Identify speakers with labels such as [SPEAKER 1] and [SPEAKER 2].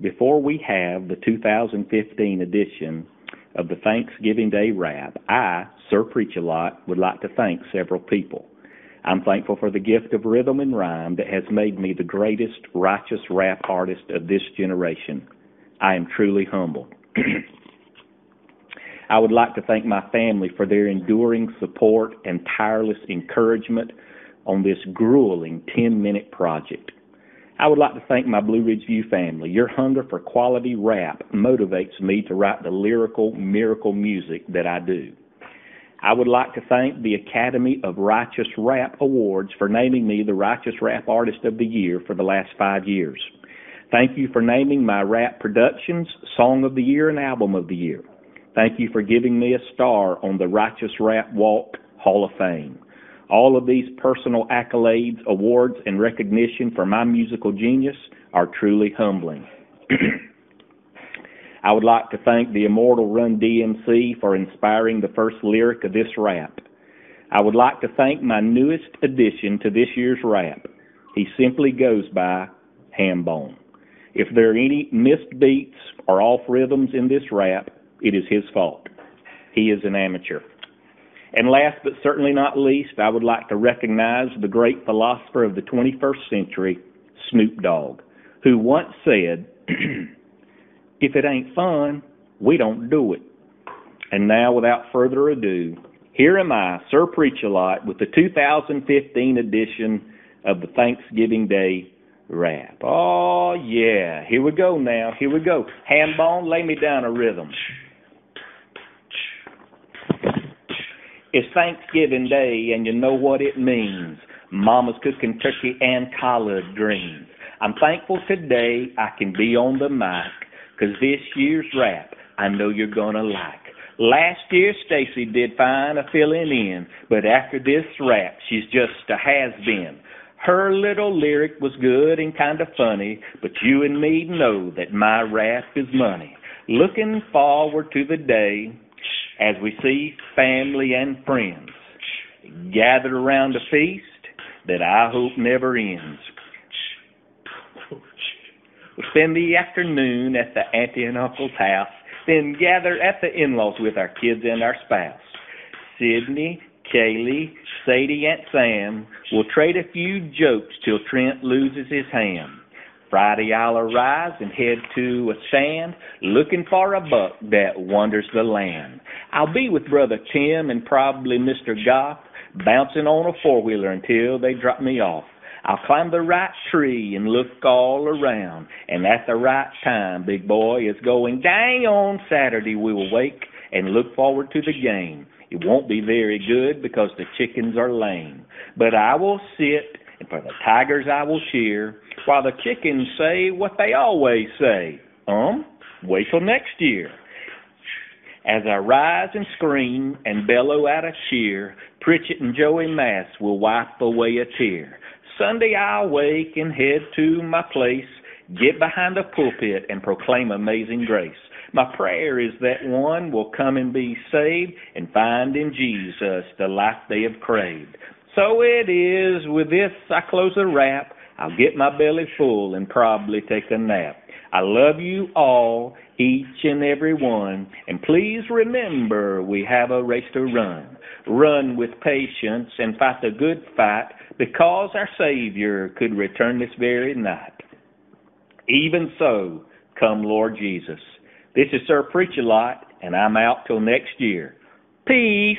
[SPEAKER 1] before we have the 2015 edition of the Thanksgiving Day Rap, I, Sir Preach a Lot, would like to thank several people. I'm thankful for the gift of rhythm and rhyme that has made me the greatest righteous rap artist of this generation. I am truly humbled. I would like to thank my family for their enduring support and tireless encouragement on this grueling 10 minute project. I would like to thank my Blue Ridge View family. Your hunger for quality rap motivates me to write the lyrical miracle music that I do. I would like to thank the Academy of Righteous Rap Awards for naming me the Righteous Rap Artist of the Year for the last five years. Thank you for naming my rap productions Song of the Year and Album of the Year. Thank you for giving me a star on the Righteous Rap Walk Hall of Fame. All of these personal accolades, awards, and recognition for my musical genius are truly humbling. I would like to thank the immortal Run DMC for inspiring the first lyric of this rap. I would like to thank my newest addition to this year's rap. He simply goes by Hambone. If there are any missed beats or off rhythms in this rap, it is his fault. He is an amateur. And last but certainly not least, I would like to recognize the great philosopher of the 21st century, Snoop Dogg, who once said, If it ain't fun, we don't do it. And now, without further ado, here am I, Sir Preach a Lot, with the 2015 edition of the Thanksgiving Day Rap. Oh, yeah. Here we go now. Here we go. Hambone, lay me down a rhythm. It's Thanksgiving Day, and you know what it means. Mama's cooking turkey and collard greens. I'm thankful today I can be on the mic because this year's rap I know you're gonna like. Last year Stacy did fine a filling in, but after this rap she's just a has been. Her little lyric was good and kind of funny, but you and me know that my rap is money. Looking forward to the day as we see family and friends gathered around a feast that I hope never ends. We spend the afternoon at the auntie and uncle's house, then gather at the in-laws with our kids and our spouse. Sydney, Kaylee, Sadie, Aunt Sam will trade a few jokes till Trent loses his hand. Friday I'll arise and head to a stand looking for a buck that wanders the land. I'll be with Brother Tim and probably Mr. Goff bouncing on a four-wheeler until they drop me off. I'll climb the right tree and look all around. And at the right time, big boy, it's going dang on Saturday. We will wake and look forward to the game. It won't be very good because the chickens are lame. But I will sit, and for the Tigers I will cheer, while the chickens say what they always say. Um, wait till next year. As I rise and scream and bellow out a cheer, Pritchett and Joey Mass will wipe away a tear. Sunday I'll wake and head to my place, get behind the pulpit and proclaim amazing grace. My prayer is that one will come and be saved and find in Jesus the life they have craved. So it is with this I close the rap. I'll get my belly full and probably take a nap. I love you all, each and every one, and please remember we have a race to run. Run with patience and fight the good fight because our Savior could return this very night. Even so, come Lord Jesus. This is Sir Preach a Lot, and I'm out till next year. Peace.